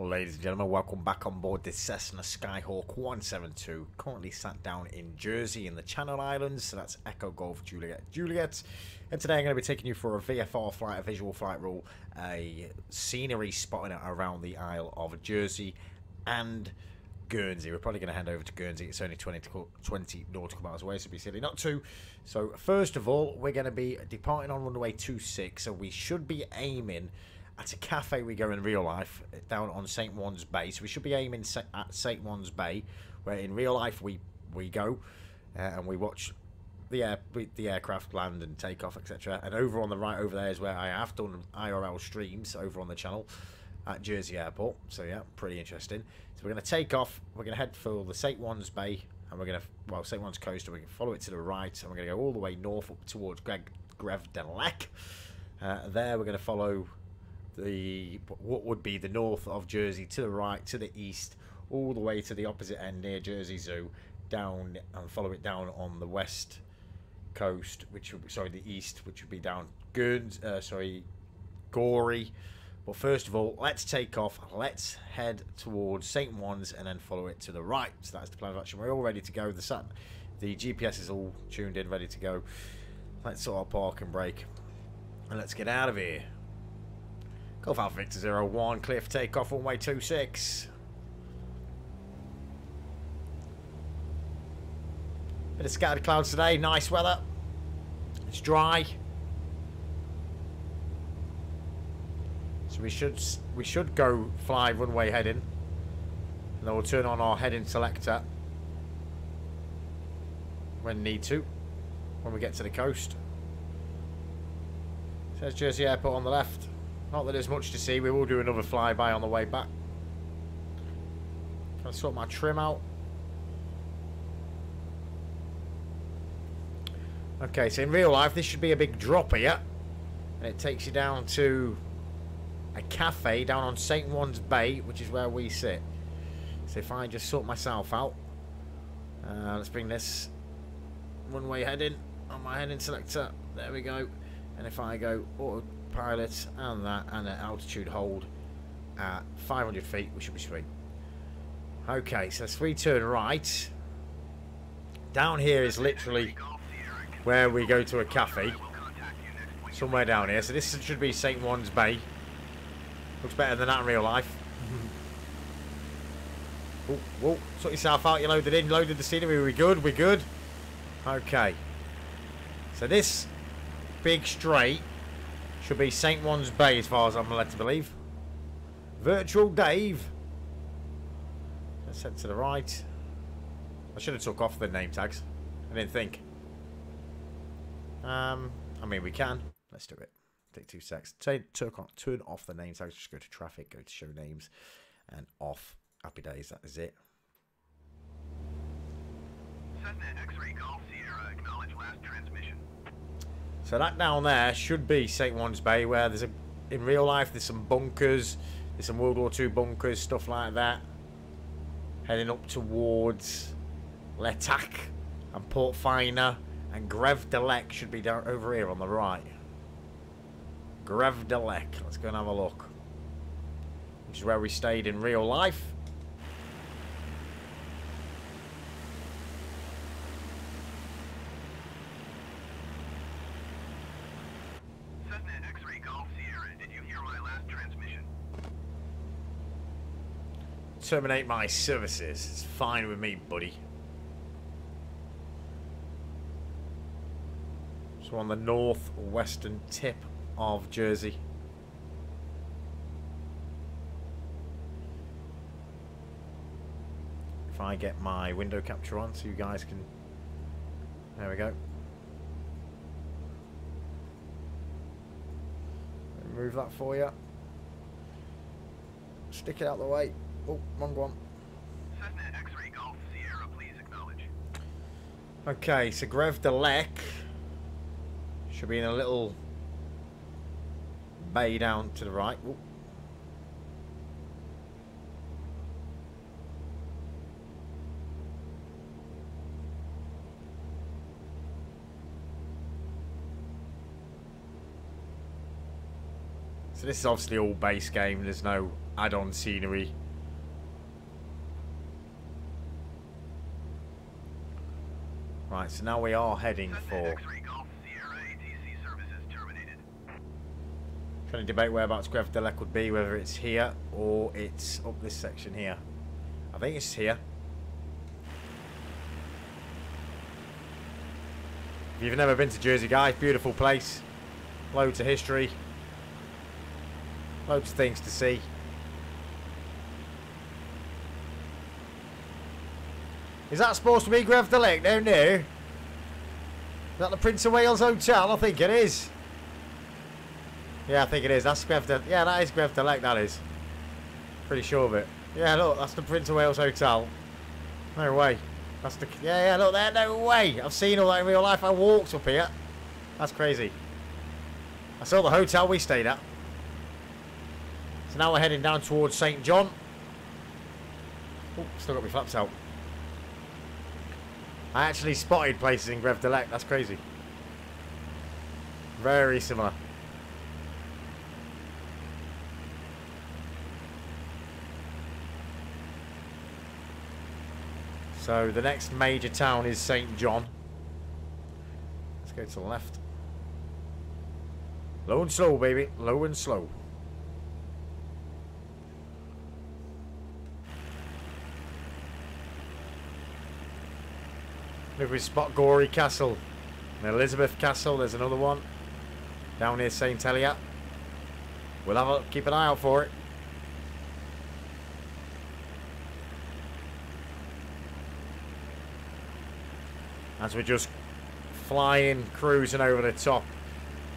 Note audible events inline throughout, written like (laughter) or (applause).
Ladies and gentlemen, welcome back on board this Cessna Skyhawk 172. Currently sat down in Jersey in the Channel Islands, so that's Echo Golf Juliet Juliet. And today I'm going to be taking you for a VFR flight, a visual flight rule, a scenery spotting around the Isle of Jersey and Guernsey. We're probably going to hand over to Guernsey. It's only 20, 20 nautical miles away, so it'd be silly not to. So first of all, we're going to be departing on runway 26, so we should be aiming at a cafe we go in real life down on St. Ouen's Bay. So we should be aiming at St. Ouen's Bay, where in real life we we go uh, and we watch the air the aircraft land and take off, etc. And over on the right over there is where I have done IRL streams over on the channel at Jersey Airport. So yeah, pretty interesting. So we're going to take off. We're going to head for the St. Ouen's Bay, and we're going to well St. Ouen's coast, and we can follow it to the right, and we're going to go all the way north up towards Greg Grève de Lecq. Uh, there we're going to follow the what would be the north of Jersey to the right, to the east, all the way to the opposite end near Jersey Zoo, down and follow it down on the west coast, which would be, sorry the east, which would be down Guerns, uh, sorry, Gorey. But first of all, let's take off. Let's head towards St. Ouen's and then follow it to the right. So that's the plan of action. We're all ready to go. The sun, the GPS is all tuned in, ready to go. Let's sort our park and brake. And let's get out of here. Golf Alpha Victor 01, clear for takeoff, runway 26. Bit of scattered clouds today, nice weather. It's dry. So we should we should go fly runway heading. And then we'll turn on our heading selector when need to, when we get to the coast. Says Jersey Airport on the left. Not that there's much to see. We will do another flyby on the way back. Can I sort my trim out? Okay, so in real life, this should be a big drop here. And it takes you down to a cafe down on St. Ouen's Bay, which is where we sit. So if I just sort myself out. Uh, let's bring this runway heading on my heading selector. There we go. And if I go auto pilots and that and an altitude hold at 500 feet we should be sweet. Okay so as we turn right. Down here is literally where we go to a cafe. Somewhere down here. So this should be St. Ouen's Bay. Looks better than that in real life. Whoa, (laughs) oh, whoa, oh, sort yourself out. You loaded in loaded the scenery. We're good we're good. Okay. So this big straight should be St. Ouen's Bay as far as I'm led to believe. Virtual Dave. Let's head to the right. I should have took off the name tags. I didn't think. Um, I mean, we can. Let's do it. Take two secs. Turn, turn off the name tags. Just go to traffic, go to show names, and off. Happy days. That is it. X-ray Sierra. Acknowledge last transmission. So that down there should be St. Ouen's Bay, where there's a, in real life, there's some bunkers, there's some World War II bunkers, stuff like that. Heading up towards L'Etacq and Port Fina and Grève de Lecq should be down over here on the right. Grève de Lecq. Let's go and have a look. Which is where we stayed in real life. Terminate my services. It's fine with me, buddy. So on the northwestern tip of Jersey. If I get my window capture on so you guys can... There we go. Move that for you. Stick it out the way. Oh, wrong one. Golf Sierra. Okay, so Grève de Lecq should be in a little bay down to the right. Ooh. So this is obviously all base game. There's no add-on scenery. Right, so now we are heading for... Trying to debate whereabouts Greve de would be, whether it's here or it's up this section here. I think it's here. If you've never been to Jersey, guys, beautiful place. Loads of history. Loads of things to see. Is that supposed to be Grève de Lecq down there? Is that the Prince of Wales Hotel? I think it is. Yeah, I think it is. That's Greve. Yeah, that is de Lecq, that is. Pretty sure of it. Yeah, look, that's the Prince of Wales Hotel. No way. That's the... Yeah, yeah, look there. No way. I've seen all that in real life. I walked up here. That's crazy. I saw the hotel we stayed at. So now we're heading down towards St. John. Oh, still got my flaps out. I actually spotted places in Delec, That's crazy. Very similar. So the next major town is St. John. Let's go to the left. Low and slow, baby. Low and slow. If we spot Gorey Castle and Elizabeth Castle, there's another one down near St. Helier. We'll have a keep an eye out for it. As we're just flying, cruising over the top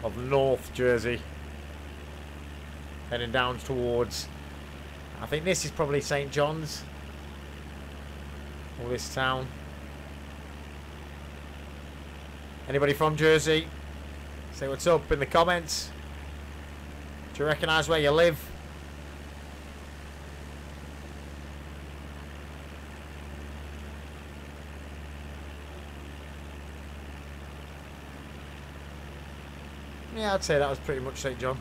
of North Jersey. Heading down towards, I think this is probably St. John's. Or this town. Anybody from Jersey? Say what's up in the comments. Do you recognise where you live? Yeah, I'd say that was pretty much St. John.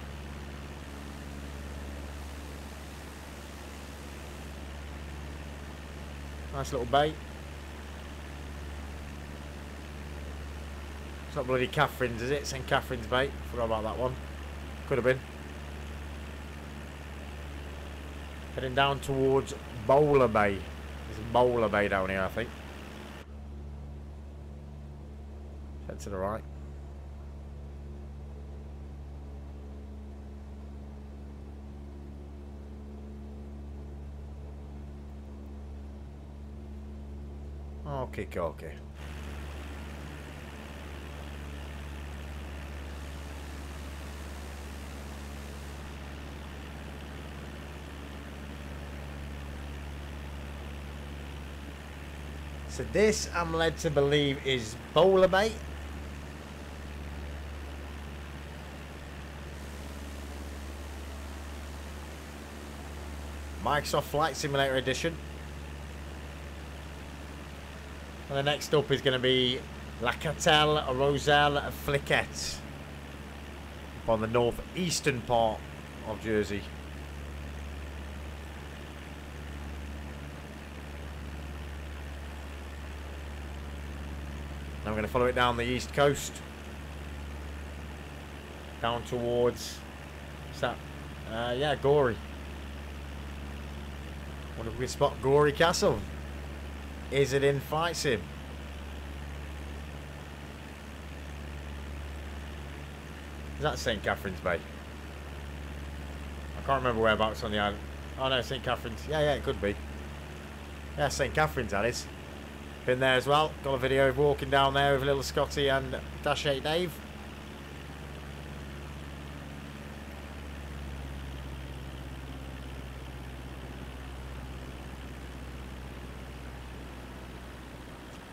Nice little bay. It's not bloody Catherine's, is it? St. Catherine's Bay. Forgot about that one. Could have been. Heading down towards Bouley Bay. There's Bouley Bay down here, I think. Head to the right. Okay, okay. So this, I'm led to believe, is Bouley Bay. Microsoft Flight Simulator Edition. And the next up is going to be La Catelle Rozel Fliquet. On the northeastern part of Jersey. I'm going to follow it down the east coast. Down towards... What's that? Uh, yeah, Gorey. Wonder if we can spot Gorey Castle. Is it in Flight Sim? Is that St. Catherine's Bay? I can't remember whereabouts on the island. Oh no, St. Catherine's. Yeah, yeah, it could be. Yeah, St. Catherine's, that is. Been there as well. Got a video of walking down there with little Scotty and Dash 8 Dave.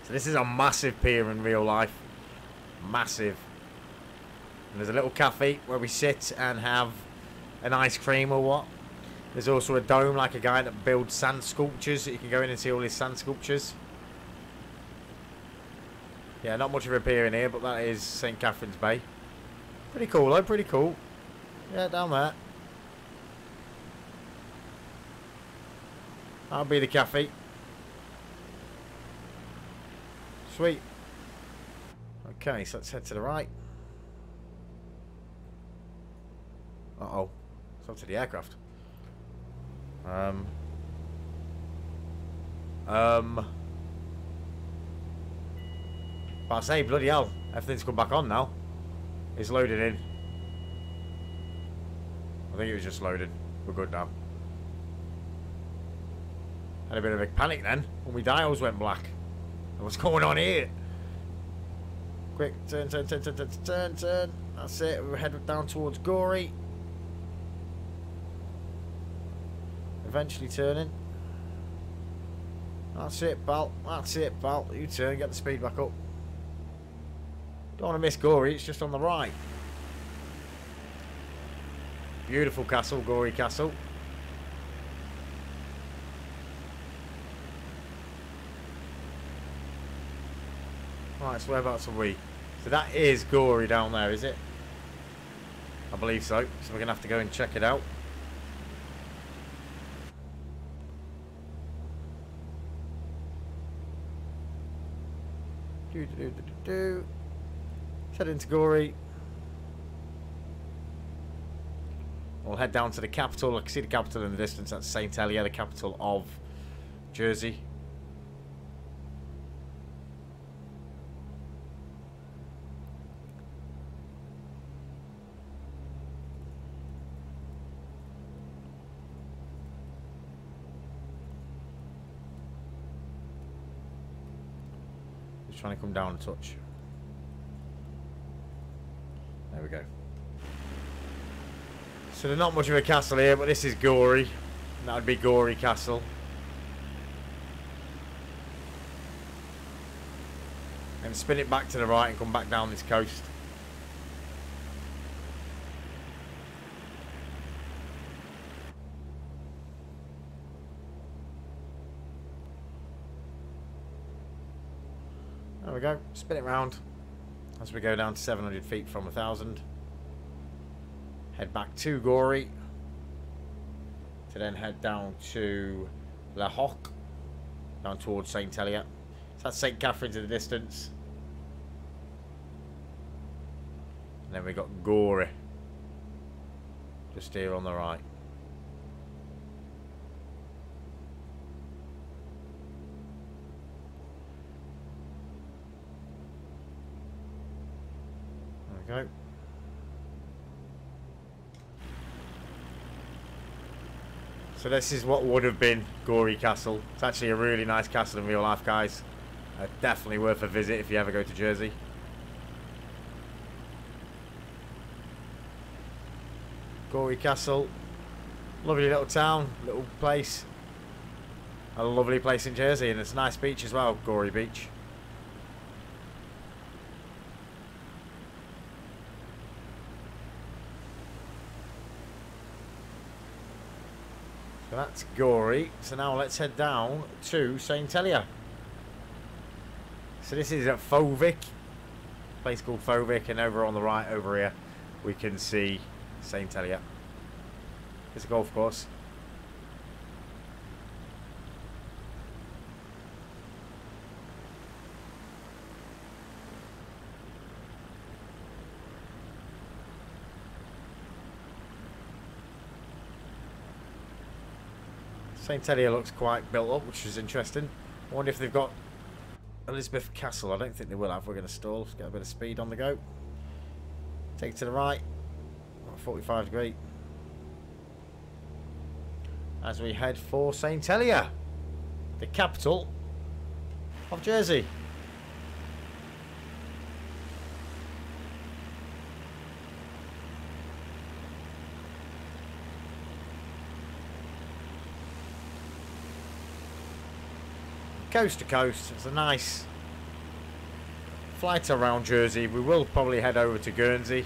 So this is a massive pier in real life. Massive. And there's a little cafe where we sit and have an ice cream or what. There's also a dome like a guy that builds sand sculptures. You can go in and see all his sand sculptures. Yeah, not much of a pier in here, but that is St. Catherine's Bay. Pretty cool though, pretty cool. Yeah, down there. That'll be the cafe. Sweet. Okay, so let's head to the right. Uh-oh. It's up to the aircraft. Um. Um. But I say, bloody hell, everything's come back on now. It's loaded in. I think it was just loaded. We're good now. Had a bit of a panic then when my dials went black. What's going on here? Quick, turn, turn, turn, turn, turn, turn, turn. That's it. We're heading down towards Gorey. Eventually turning. That's it, pal. That's it, pal. You turn, get the speed back up. Don't want to miss Gorey, it's just on the right. Beautiful castle, Gorey Castle. Right, so whereabouts are we? So that is Gorey down there, is it? I believe so. So we're going to have to go and check it out. Do, do, do, do, do. Head into Gorey. We'll head down to the capital. I can see the capital in the distance. That's St. Helier, the capital of Jersey. Just trying to come down a touch. There we go. So there's not much of a castle here, but this is Gorey. That would be Gorey Castle. And spin it back to the right and come back down this coast. There we go. Spin it round as we go down to 700 feet from 1,000. Head back to Gorey to then head down to La Hocq, down towards St. Helier. So that's St. Catherine's in the distance. And then we got Gorey, just here on the right. Go. So this is what would have been Gorey Castle. It's actually a really nice castle in real life, guys. Uh, definitely worth a visit if you ever go to Jersey. Gorey Castle. Lovely little town, little place. A lovely place in Jersey, and it's a nice beach as well, Gorey Beach. That's Gorey. So now let's head down to St. Helier. So this is at Fauvic. place called Fauvic. And over on the right over here, we can see St. Helier. It's a golf course. St Helier looks quite built up, which is interesting. I wonder if they've got Elizabeth Castle. I don't think they will have. We're going to stall. Let's get a bit of speed on the go. Take it to the right. 45 degree. As we head for St Helier, the capital of Jersey. Coast to coast. It's a nice flight around Jersey. We will probably head over to Guernsey.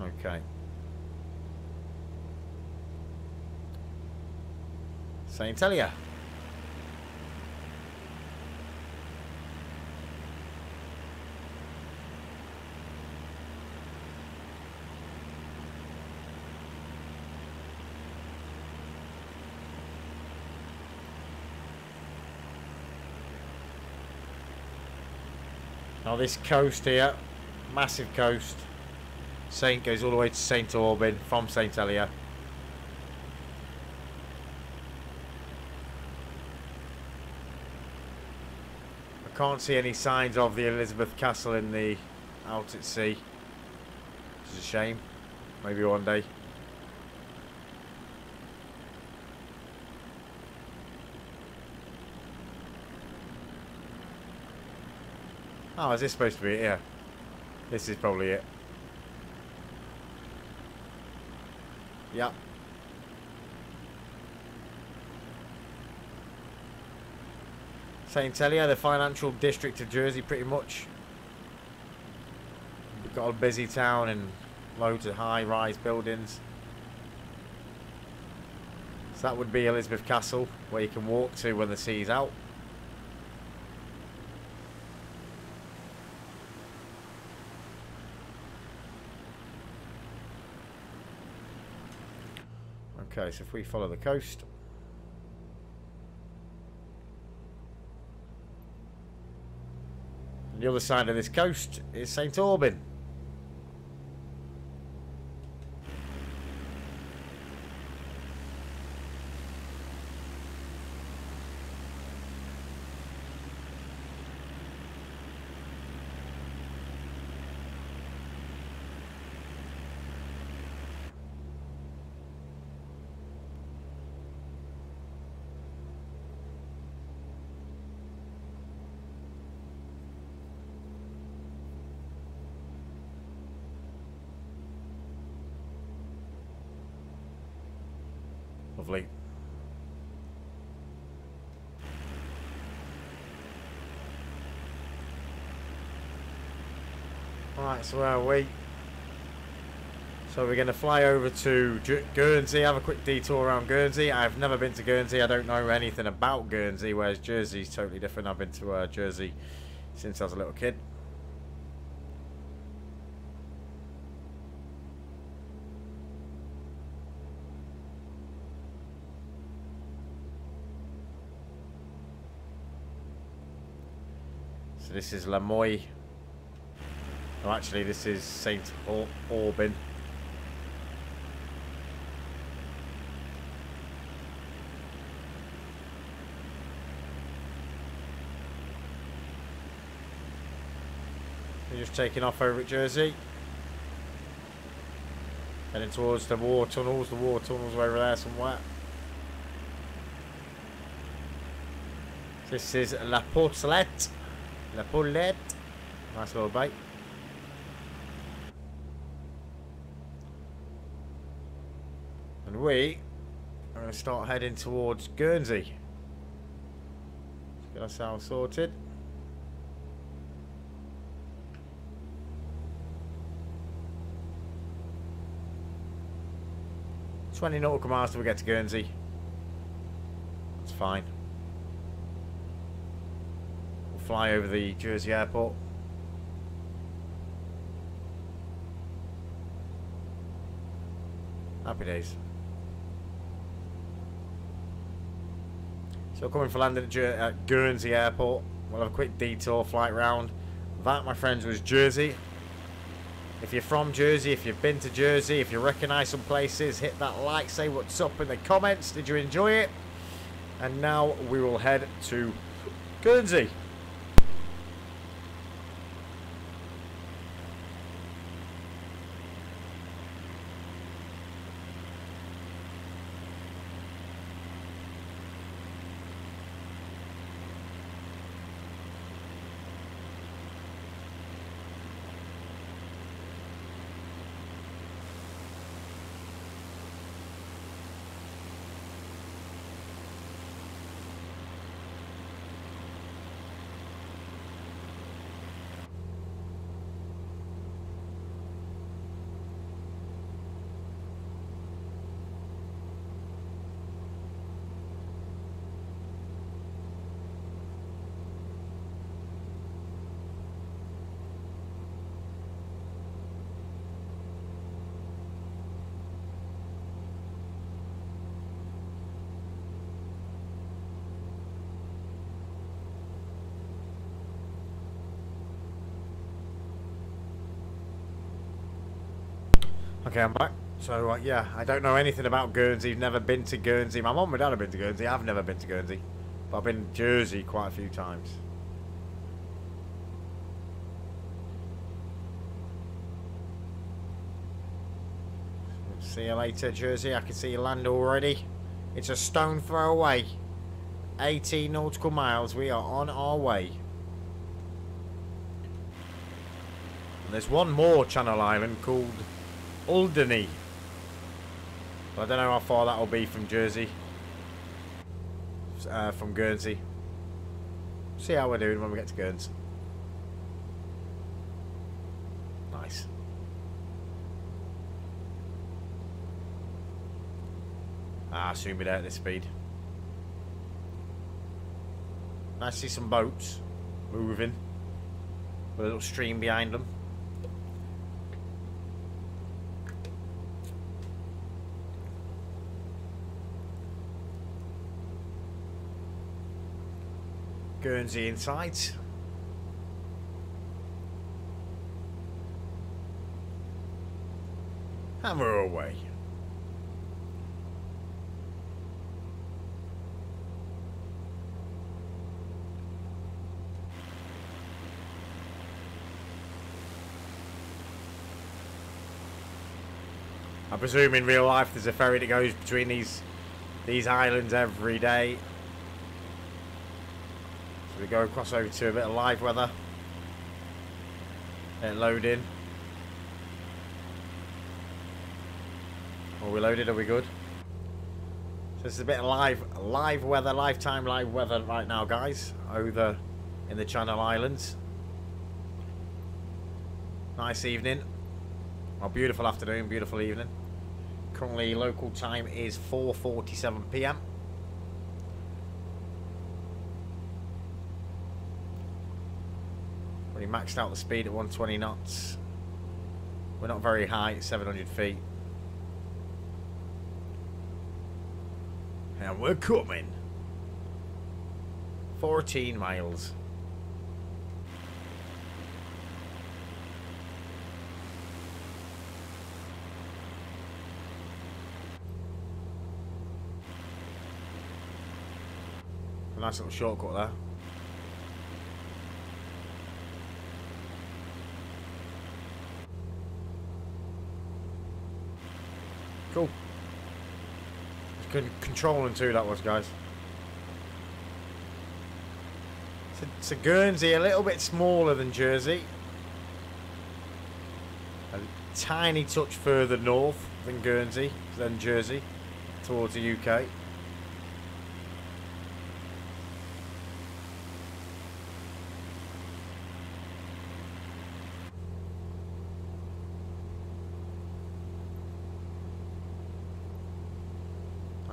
Okay. St. Helier. Now this coast here, massive coast. Saint goes all the way to St Aubin from St Helier. I can't see any signs of the Elizabeth Castle in the out at sea. Which is a shame. Maybe one day. Oh, is this supposed to be it? Yeah. This is probably it. Yep. St. Helier, the financial district of Jersey, pretty much. We've got a busy town and loads of high-rise buildings. So that would be Elizabeth Castle, where you can walk to when the sea's out. Okay, so if we follow the coast. On the other side of this coast is St. Aubin. Lovely. Right, so where are we? So we're going to fly over to J Guernsey, have a quick detour around Guernsey. I've never been to Guernsey. I don't know anything about Guernsey, whereas Jersey's totally different. I've been to uh, Jersey since I was a little kid. This is Lamoille. Oh, actually, this is St. Aubin. We're just taking off over at Jersey. Heading towards the war tunnels. The war tunnels over there somewhere. This is La Portelette. La Poulette. Nice little bite. And we are going to start heading towards Guernsey. Get ourselves sorted. Twenty nautical miles till we get to Guernsey. That's fine. Fly over the Jersey airport. Happy days. So coming for landing at, at uh, Guernsey Airport. We'll have a quick detour flight round. That, my friends, was Jersey. If you're from Jersey, if you've been to Jersey, if you recognise some places, hit that like, say what's up in the comments. Did you enjoy it? And now we will head to Guernsey. Okay, I'm back. So, uh, yeah, I don't know anything about Guernsey. I've never been to Guernsey. My mum and dad have been to Guernsey. I've never been to Guernsey. But I've been to Jersey quite a few times. See you later, Jersey. I can see you land already. It's a stone throw away. 18 nautical miles. We are on our way. And there's one more Channel Island called Alderney. I don't know how far that will be from Jersey. Uh, from Guernsey. See how we're doing when we get to Guernsey. Nice. Ah, be there at this speed. To see some boats moving. With a little stream behind them. Guernsey in sight. And we're away. I presume in real life there's a ferry that goes between these these islands every day. We go across over to a bit of live weather. And load in. Are we loaded? Are we good? So this is a bit of live live weather, lifetime live weather right now, guys. Over in the Channel Islands. Nice evening. Well, beautiful afternoon, beautiful evening. Currently, local time is 4.47 p.m. maxed out the speed at 120 knots. We're not very high, 700 feet. And we're coming. 14 miles. Nice little shortcut there. Cool. Good controlling too that was, guys. So, so Guernsey, a little bit smaller than Jersey. A tiny touch further north than Guernsey, than Jersey, towards the UK.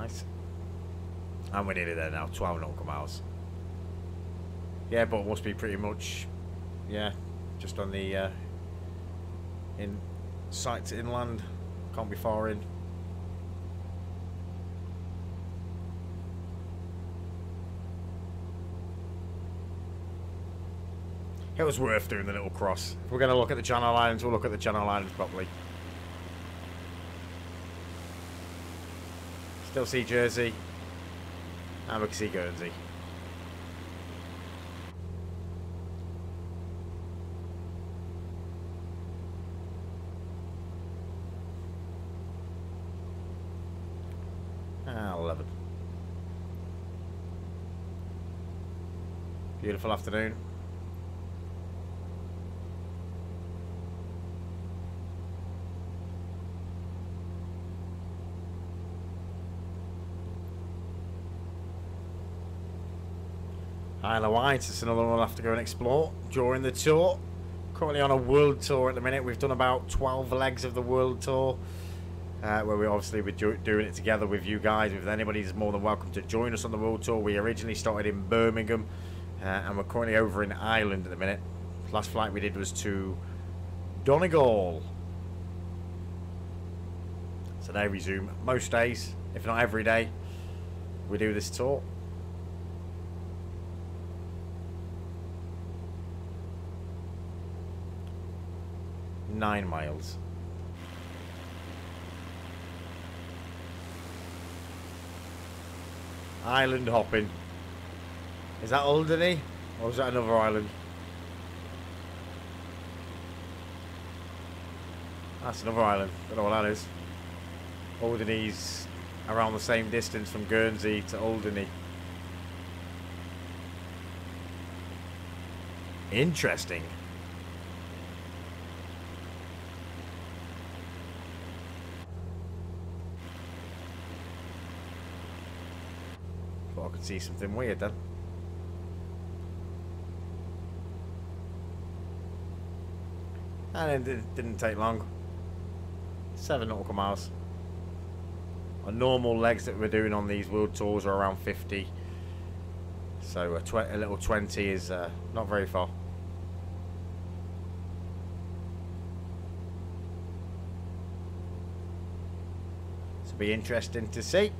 Nice. And we're nearly there now, 12 nautical miles. Yeah, but it must be pretty much, yeah, just on the, uh, in sight inland. Can't be far in. It was worth doing the little cross. If we're going to look at the Channel Islands, we'll look at the Channel Islands properly. Still see Jersey. And we can see Guernsey. Ah, 11. Beautiful afternoon. Isle of Wight, it's another one we'll have to go and explore during the tour. Currently on a world tour at the minute. We've done about 12 legs of the world tour. Uh, where we obviously be doing it together with you guys. If anybody's more than welcome to join us on the world tour. We originally started in Birmingham. Uh, and we're currently over in Ireland at the minute. Last flight we did was to Donegal. So they resume most days, if not every day, we do this tour. nine miles. Island hopping. Is that Alderney? Or is that another island? That's another island. Don't know what that is. Alderney's around the same distance from Guernsey to Alderney. Interesting. See something weird then. And it didn't take long. Seven nautical miles. Our normal legs that we're doing on these world tours are around 50. So a, a little 20 is uh, not very far. Will be interesting to see.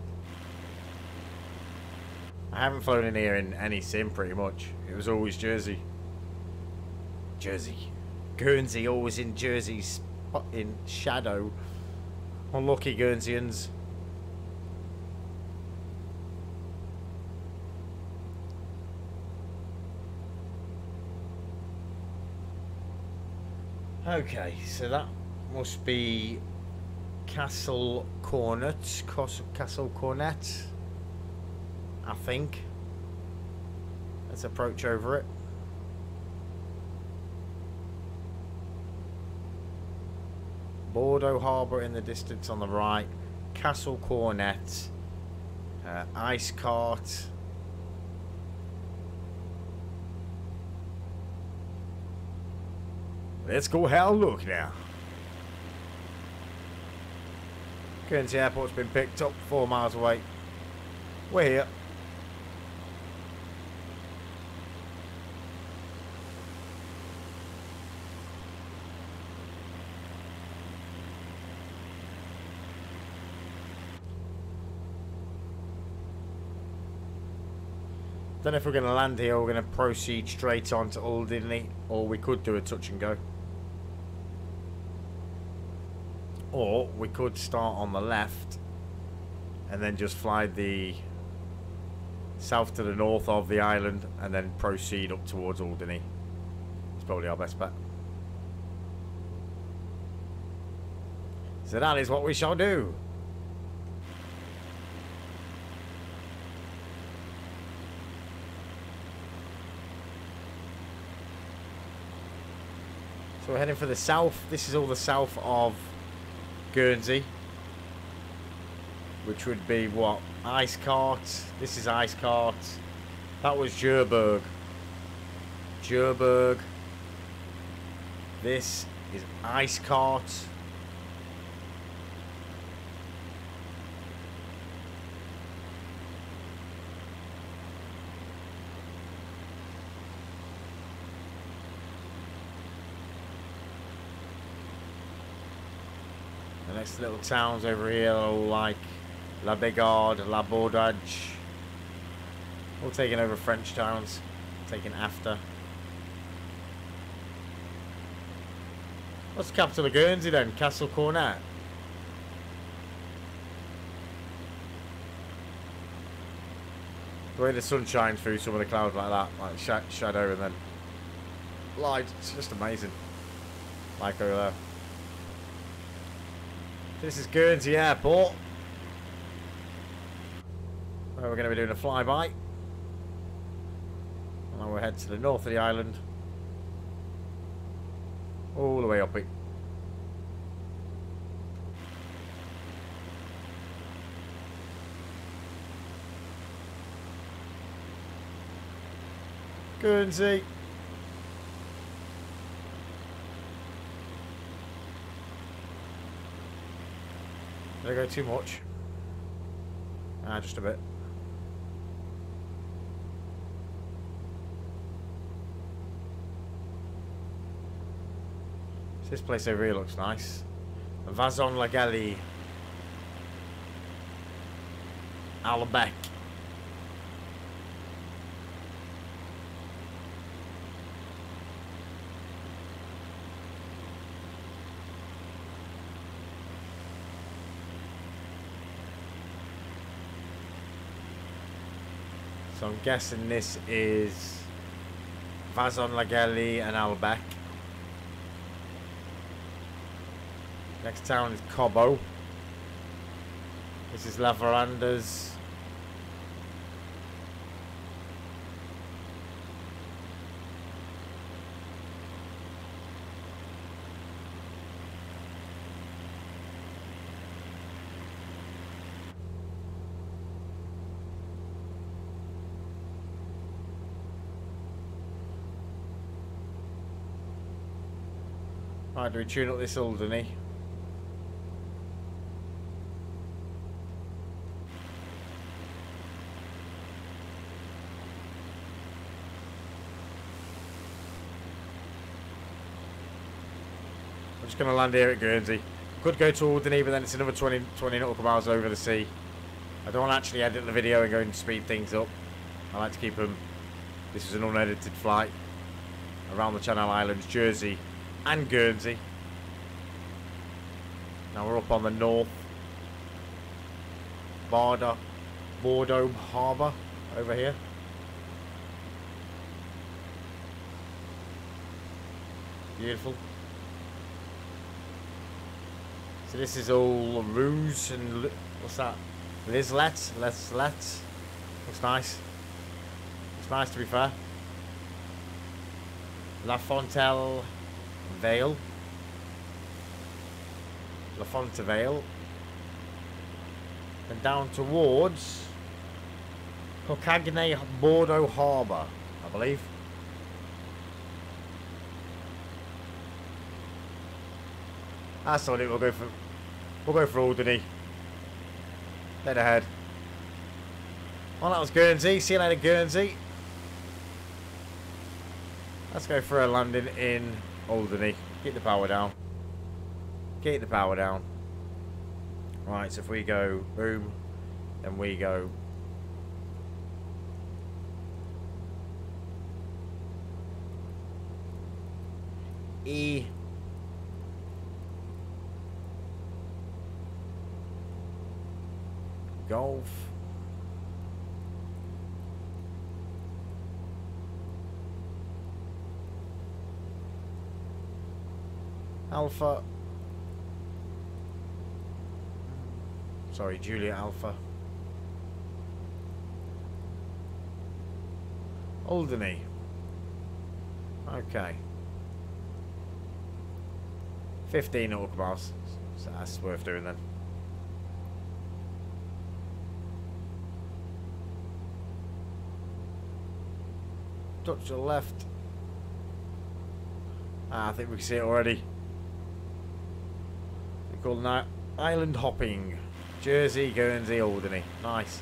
I haven't flown in here in any sim pretty much. It was always Jersey. Jersey. Guernsey always in Jersey's in shadow. Unlucky Guernseyans. Okay, so that must be Castle Cornet. Castle Cornet. I think. Let's approach over it. Bordeaux Harbour in the distance on the right. Castle Cornet. Uh, Ice Cart. Let's go have a look now. Guernsey Airport's been picked up four miles away. We're here. Don't know if we're going to land here or we're going to proceed straight on to Alderney, or we could do a touch and go. Or we could start on the left and then just fly the south to the north of the island and then proceed up towards Alderney. It's probably our best bet. So that is what we shall do. Heading for the south. This is all the south of Guernsey. Which would be what? Ice Cart. This is Ice Cart. That was Cherbourg. Cherbourg. This is Ice Cart. Next little towns over here like La Bégarde, La Bordage. All taking over French towns, taking after. What's the capital of Guernsey then? Castle Cornet. The way the sun shines through some of the clouds like that, like sh shadow and then light, it's just amazing. Like over there. This is Guernsey Airport. Where we're going to be doing a flyby. And then we'll head to the north of the island. All the way up it. Guernsey. I go too much? Ah, just a bit. This place over here looks nice. Vazon Lagali. Albecq. So I'm guessing this is Vazon Lageli and Albecq. Next town is Cobo. This is La Right, do we tune up this Alderney? I'm just going to land here at Guernsey. Could go to Alderney, but then it's another 20, 20 nautical miles over the sea. I don't want to actually edit the video and go and speed things up. I like to keep them... This is an unedited flight around the Channel Islands, Jersey, and Guernsey. Now we're up on the north border, Bordeaux Harbour over here. Beautiful. So this is all Rouge and what's that? L'Islet, L'Islet. Looks nice. Looks nice to be fair. La Fontelle Vale. La Fonte Vale. And down towards Cocagne Bordeaux Harbour, I believe. That's all it. We'll go for. We'll go for Alderney. Head ahead. Well, that was Guernsey. See you later, Guernsey. Let's go for a landing in Alderney. Get the power down. Get the power down. Right, so if we go boom, then we go E Golf Alpha Sorry, Julia Alpha. Alderney. Okay. 15 nautical. So that's worth doing then. Touch to the left. Ah, I think we can see it already. Call it island hopping. Jersey, Guernsey, Alderney. Nice.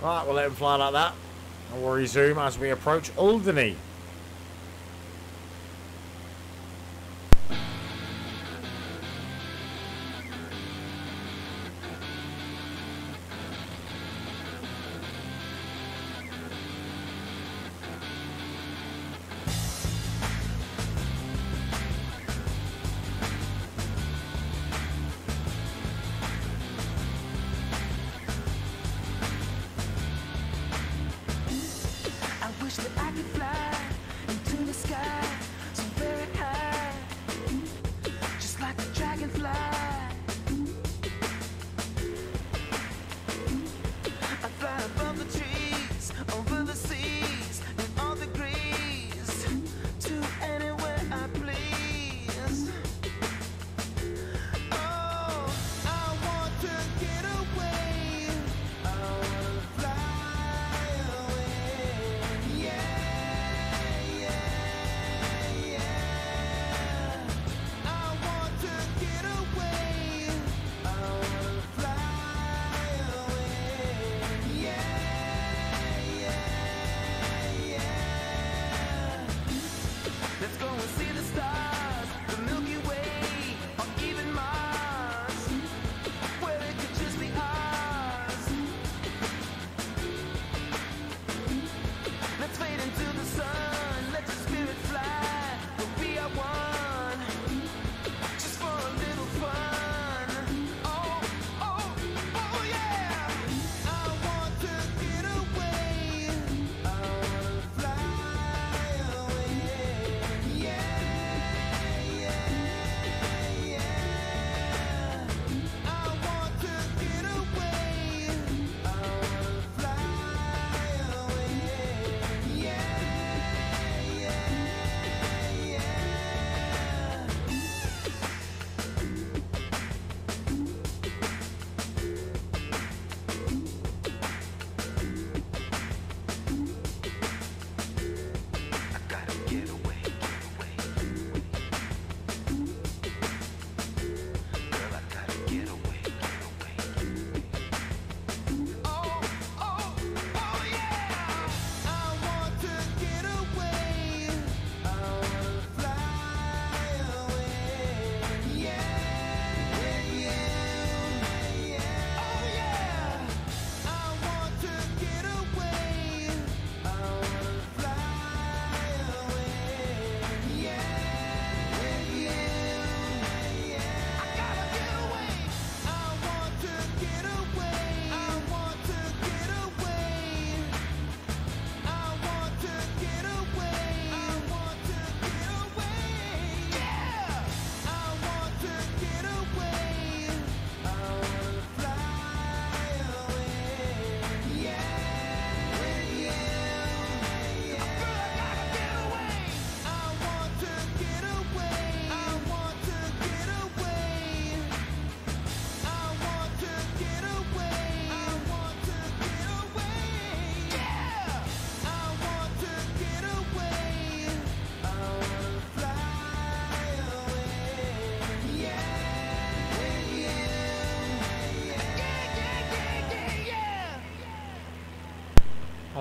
Right, we'll let him fly like that. And we'll resume as we approach Alderney.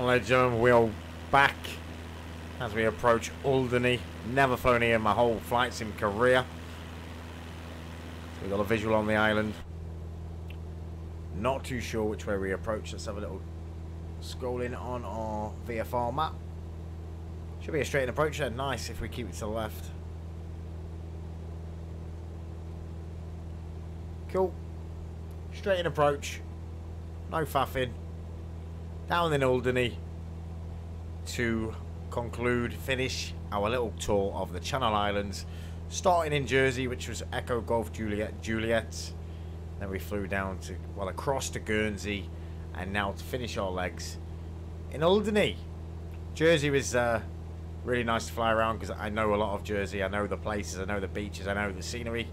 Gentlemen, we're back as we approach Alderney. Never flown here in my whole flight sim career. We've got a visual on the island. Not too sure which way we approach. Let's have a little scrolling on our VFR map. Should be a straight approach there. Nice if we keep it to the left. Cool. Straight in approach. No faffing. Down in Alderney to conclude, finish our little tour of the Channel Islands. Starting in Jersey, which was Echo Golf Juliet Juliet. Then we flew down to, well, across to Guernsey. And now to finish our legs in Alderney. Jersey was uh, really nice to fly around because I know a lot of Jersey. I know the places, I know the beaches, I know the scenery.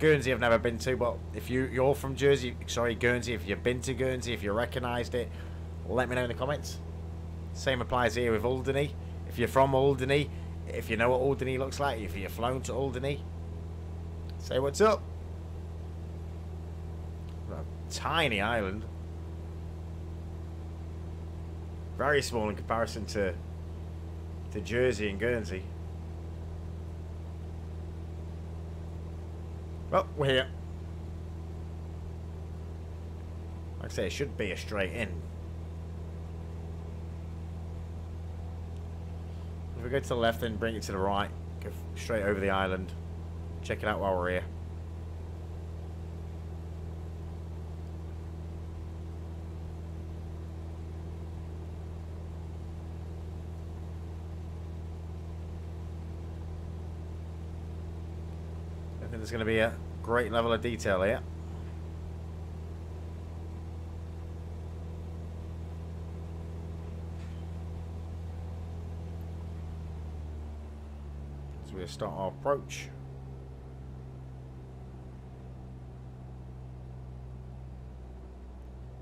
Guernsey I've never been to, but if you, you're from Jersey, sorry, Guernsey, if you've been to Guernsey, if you recognised it, let me know in the comments. Same applies here with Alderney. If you're from Alderney, if you know what Alderney looks like, if you've flown to Alderney, say what's up. A tiny island. Very small in comparison to to Jersey and Guernsey. Well, we're here. Like I say, it should be a straight in. Go to the left and bring it to the right, go straight over the island. Check it out while we're here. I think there's going to be a great level of detail here. We'll start our approach.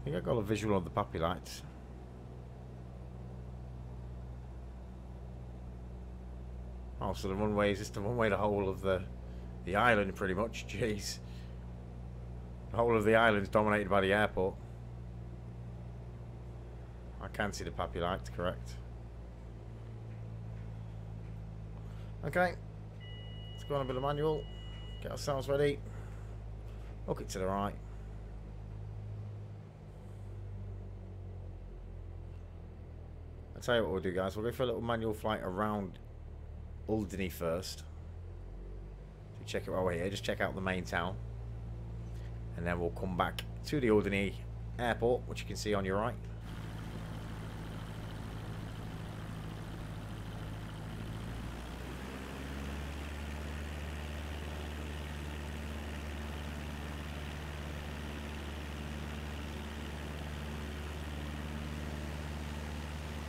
I think I got a visual of the PAPI lights. Oh, so the runway is just the runway the whole of the the island pretty much. (laughs) Jeez. The whole of the island is dominated by the airport. I can see the PAPI lights, correct. Okay. Go on a bit of manual. Get ourselves ready. Look it to the right. I'll tell you what we'll do guys. We'll go for a little manual flight around Alderney first check it while we're here. Just check out the main town. And then we'll come back to the Alderney Airport, which you can see on your right.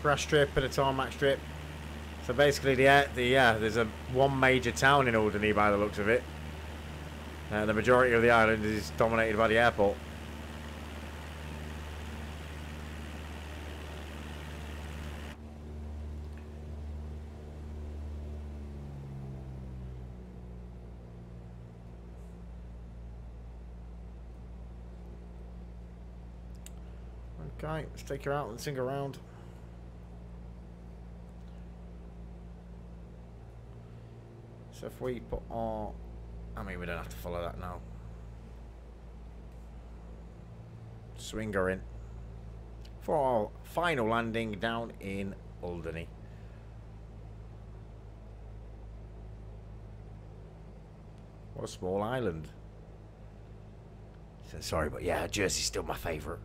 Grass strip and a tarmac strip. So basically, the the yeah, there's a one major town in Alderney by the looks of it. Uh, the majority of the island is dominated by the airport. Okay, let's take her out and sing around. So if we put our... I mean, we don't have to follow that now. Swing her in. For our final landing down in Alderney. What a small island. So Sorry, but yeah, Jersey's still my favourite.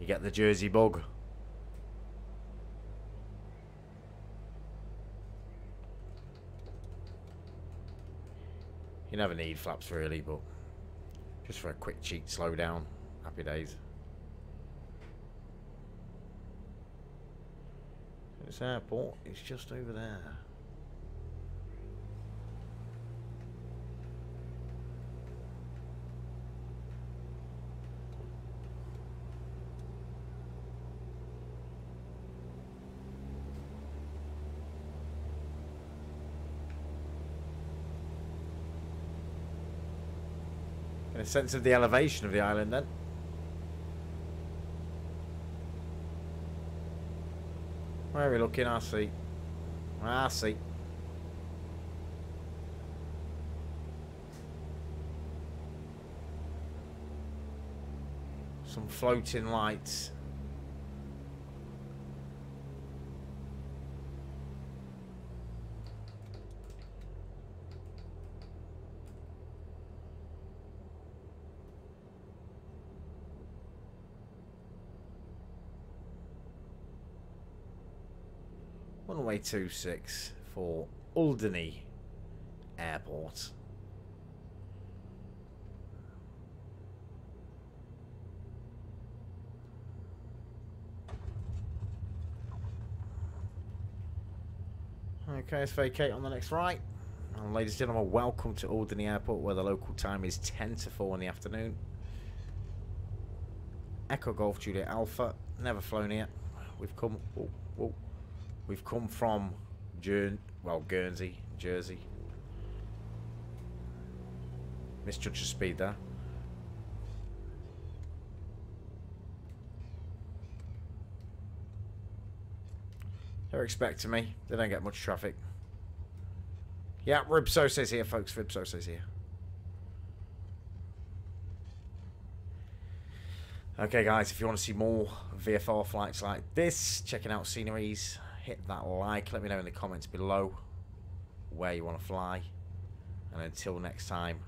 You get the Jersey bug. You never need flaps really, but just for a quick cheat slow down. Happy days. This airport is just over there. sense of the elevation of the island then. Where are we looking? I see. I see. Some floating lights. One way two six for Alderney Airport. Okay, let's vacate on the next right. And ladies and gentlemen, welcome to Alderney Airport, where the local time is 10 to 4 in the afternoon. Echo Golf Juliet Alpha, never flown here. We've come, whoa. We've come from well Guernsey, Jersey. Misjudged the speed there. They're expecting me. They don't get much traffic. Yeah, Rib Sosay here, folks. Rib Sosay here. Okay, guys, if you want to see more VFR flights like this, checking out sceneries, hit that like. Let me know in the comments below where you want to fly. And until next time,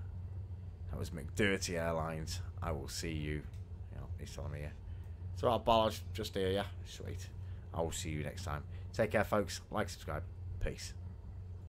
that was McDirty Airlines. I will see you. you know, he's telling me here. So I'll Ballard just here, yeah? Sweet. I will see you next time. Take care, folks. Like, subscribe. Peace.